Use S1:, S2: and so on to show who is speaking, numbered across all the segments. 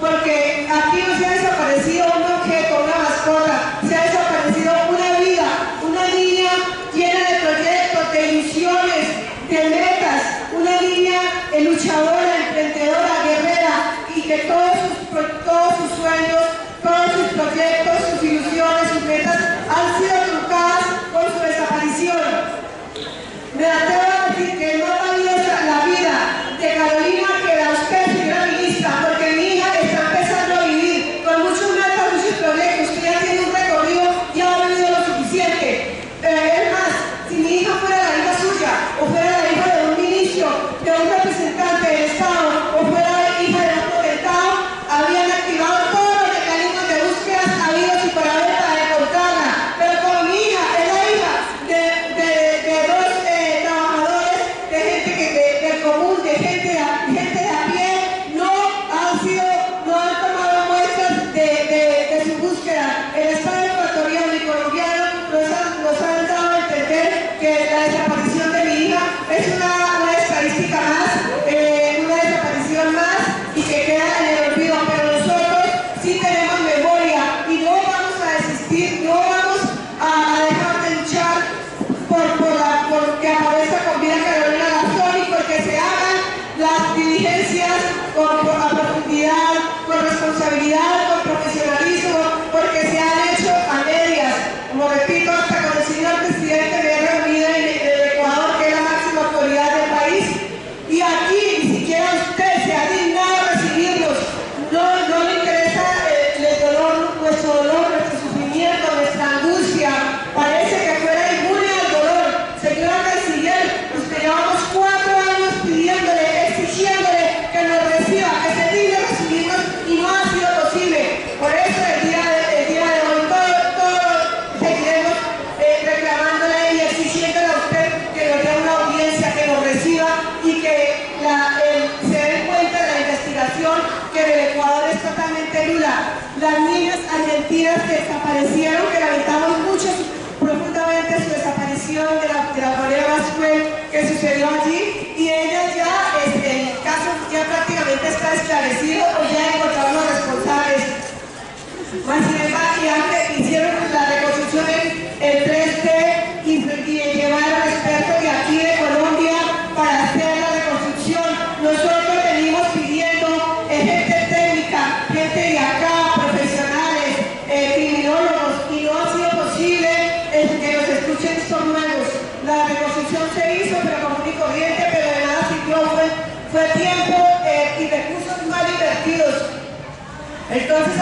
S1: porque aquí no se ha desaparecido un objeto, una mascota, se ha desaparecido una vida, una niña llena de proyectos, de ilusiones, de metas, una niña luchadora, emprendedora, guerrera y que todos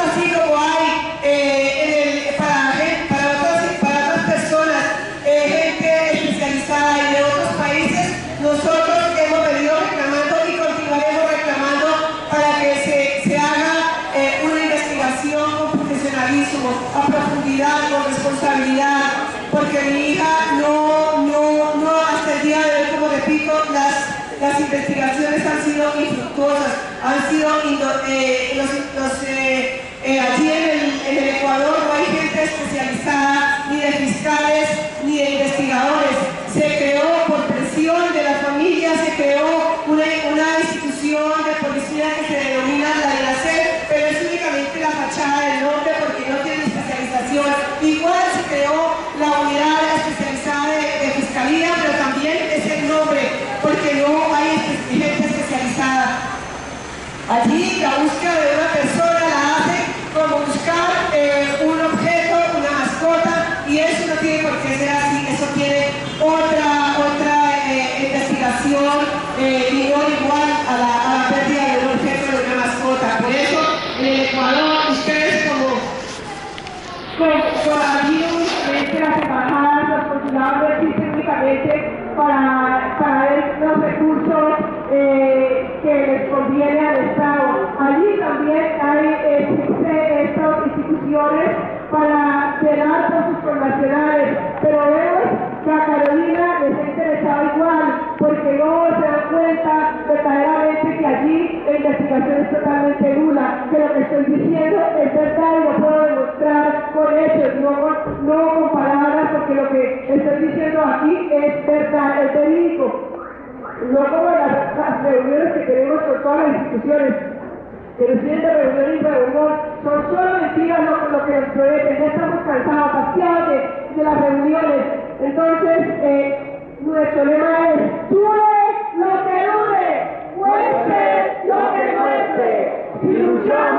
S1: Así como hay eh, para, para, otras, para otras personas eh, gente especializada y de otros países, nosotros hemos venido reclamando y continuaremos reclamando para que se, se haga eh, una investigación con profesionalismo, a profundidad, con responsabilidad, porque mi hija no, no, no hasta el día de hoy, como repito, las, las investigaciones han sido infructuosas, han sido los, especializada, tiene por qué ser así, eso tiene otra, otra eh, investigación eh, no igual a la, a la pérdida de un objeto de una mascota. Por eso en el Ecuador ustedes como allí únicamente las embajadas, los consulados existen únicamente para, para los recursos eh, que les conviene al Estado. Allí también hay existe estas instituciones para velar por sus vemos que Carolina les ha igual, porque no se dan cuenta verdaderamente que allí la investigación es totalmente nula, que lo que estoy diciendo es verdad y lo puedo demostrar con hechos, no no con palabras, porque lo que estoy diciendo aquí es verdad, es verídico. No como las, reuniones que tenemos con todas las instituciones, que nos tienen reunión y reunión, son solo mentiras lo, lo que nos prometen, ya estamos cansados, hastiados de, de Entonces, eh, nuestro lema es, dure lo que dure, cueste lo que cueste. Si luchamos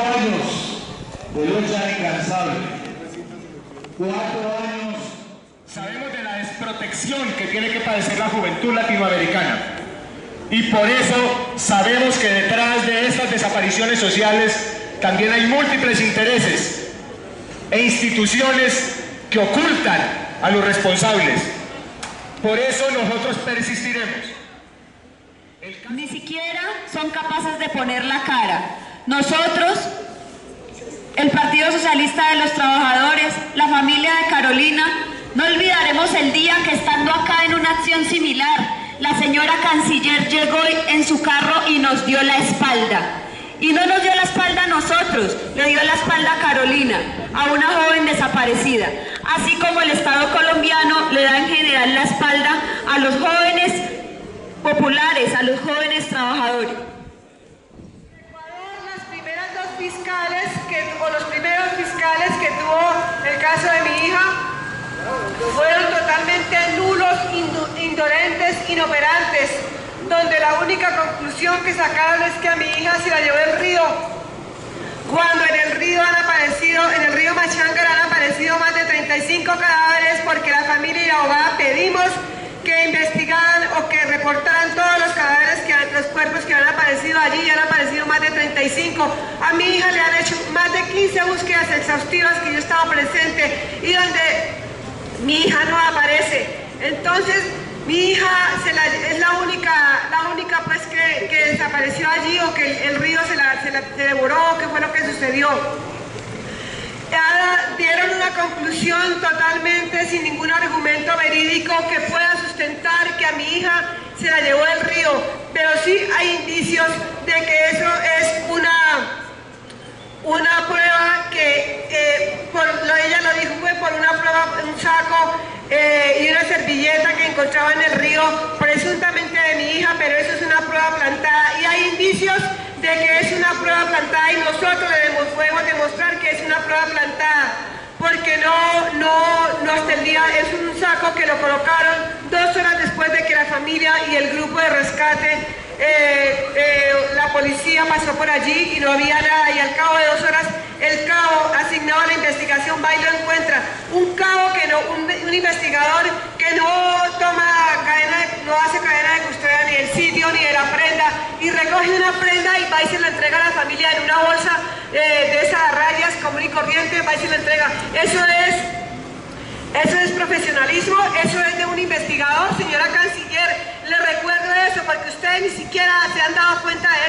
S2: años de lucha incansable. Cuatro años.
S3: Sabemos de la desprotección que tiene que padecer la juventud latinoamericana. Y por eso sabemos que detrás de estas desapariciones sociales también hay múltiples intereses e instituciones que ocultan a los responsables. Por eso nosotros persistiremos.
S4: Ni siquiera son capaces de poner la cara. Nosotros, el Partido Socialista de los Trabajadores, la familia de Carolina, no olvidaremos el día que estando acá en una acción similar, la señora canciller llegó en su carro y nos dio la espalda. Y no nos dio la espalda a nosotros, le dio la espalda a Carolina, a una joven desaparecida. Así como el Estado colombiano le da en general la espalda a los jóvenes populares, a los jóvenes trabajadores.
S1: Ecuador, las primeras dos fiscales que, o los primeros que tuvo el caso de mi hija fueron totalmente nulos, indolentes, inoperantes, donde la única conclusión que sacaron es que a mi hija se la llevó el río, cuando en el río han aparecido, en el río Machangar han aparecido más de 35 cadáveres porque la familia y la abogada pedimos que investigaran o que reportaran todos los cadáveres, que los cuerpos que han aparecido allí, y han aparecido más de 35. A mi hija le han hecho más de 15 búsquedas exhaustivas que yo estaba presente y donde mi hija no aparece. Entonces, mi hija es la única, la única pues que, que desapareció allí o que el, río se la, se la devoró, que fue lo que sucedió. Ya dieron una conclusión totalmente sin ningún argumento verídico que pueda sustentar que a mi hija se la llevó el río, pero sí hay indicios de que eso es una una prueba que eh, ella lo dijo fue por una prueba, un saco eh, y una servilleta que encontraba en el río, presuntamente de mi hija, pero eso es una prueba plantada. Y hay indicios de que es una prueba plantada y nosotros le podemos demostrar que es una prueba plantada porque no, no, no hasta el día, es un saco que lo colocaron dos horas después de que la familia y el rescate eh, eh, la policía pasó por allí y no había nada y al cabo de dos horas el cabo asignado a la investigación va y lo encuentra. Un cabo que no, un, investigador que no toma cadena, no hace cadena de custodia ni del sitio ni de la prenda y recoge una prenda y va y se la entrega a la familia en una bolsa eh, de esas rayas común y corriente, va y se la entrega. Eso es eso es profesionalismo, es de un investigador, señora canciller. Le recuerdo eso porque ustedes ni siquiera se han dado cuenta de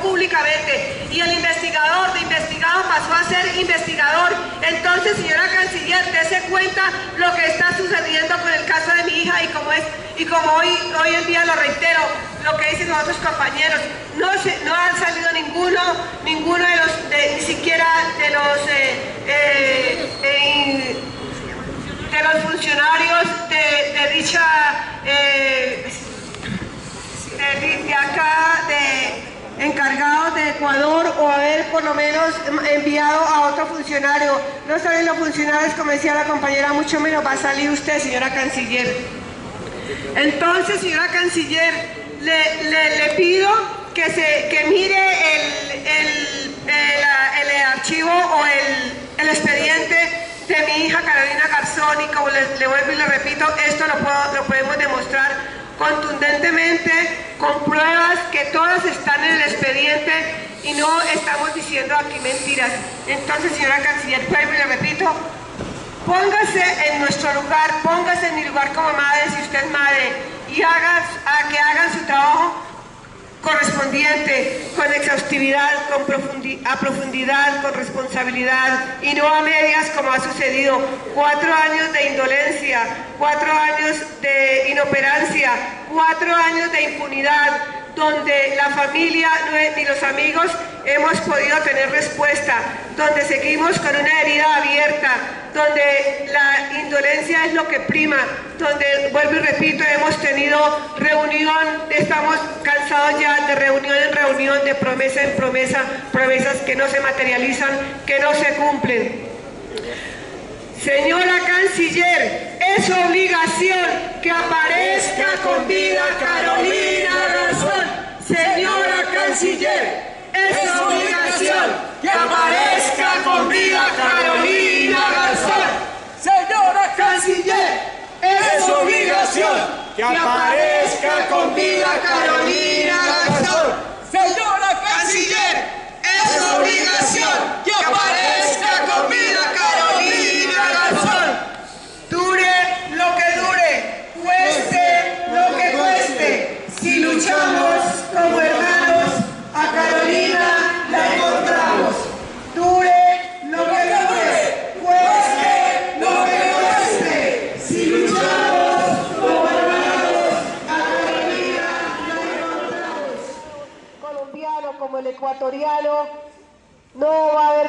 S1: públicamente. Y el investigador de investigado pasó a ser investigador. Entonces, señora canciller, dése cuenta lo que está sucediendo con el caso de mi hija y como es y como hoy, hoy en día lo reitero, lo que dicen otros compañeros, no, no han salido ninguno, ninguno de los, ni siquiera de los eh, eh, eh, de los funcionarios de, dicha, eh, de, acá, de encargados de Ecuador o haber por lo menos enviado a otro funcionario. No salen los funcionarios, como decía la compañera, mucho menos va a salir usted, señora canciller. Entonces, señora canciller, le, pido que, mire el, archivo o el expediente de mi hija Carolina Garzón y como le, vuelvo y le repito, esto lo, lo podemos demostrar contundentemente con pruebas que todas están en el expediente y no estamos diciendo aquí mentiras. Entonces, señora canciller, vuelvo le repito, póngase en nuestro lugar, póngase en mi lugar como madre, si usted es madre, y haga, a que hagan su trabajo correspondiente, con exhaustividad, con a profundidad, con responsabilidad y no a medias como ha sucedido. Cuatro años de indolencia, cuatro años de inoperancia, cuatro años de impunidad, donde la familia ni los amigos hemos podido tener respuesta, donde seguimos con una herida abierta, donde la indolencia es lo que prima, donde, vuelvo y repito, hemos tenido reunión, estamos cansados ya de reunión en reunión, de promesa en promesa, promesas que no se materializan, que no se cumplen. Señora Canciller, es obligación que aparezca con vida Carolina Garzón. Señora Canciller, es obligación que aparezca con vida Carolina Garzón. Señora Canciller, es obligación que aparezca con vida Carolina Garzón. Señora Canciller, es obligación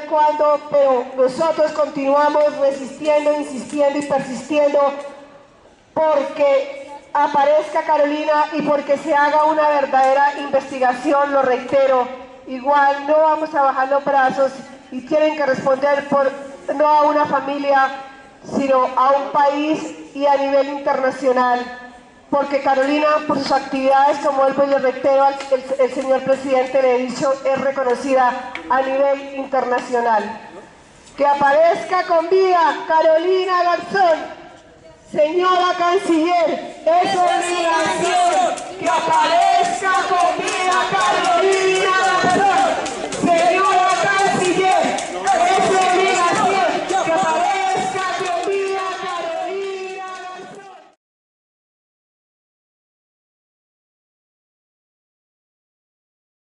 S1: haber cuándo, pero nosotros continuamos resistiendo, insistiendo y persistiendo porque aparezca Carolina y porque se haga una verdadera investigación, lo reitero, igual no vamos a bajar los brazos y tienen que responder por no a una familia, sino a un país y a nivel internacional. Porque Carolina, por sus actividades, como el reitero el, el señor presidente le he dicho, es reconocida a nivel internacional. Que aparezca con vida Carolina Garzón, Señora Canciller, es mi canción. Que aparezca con vida Carolina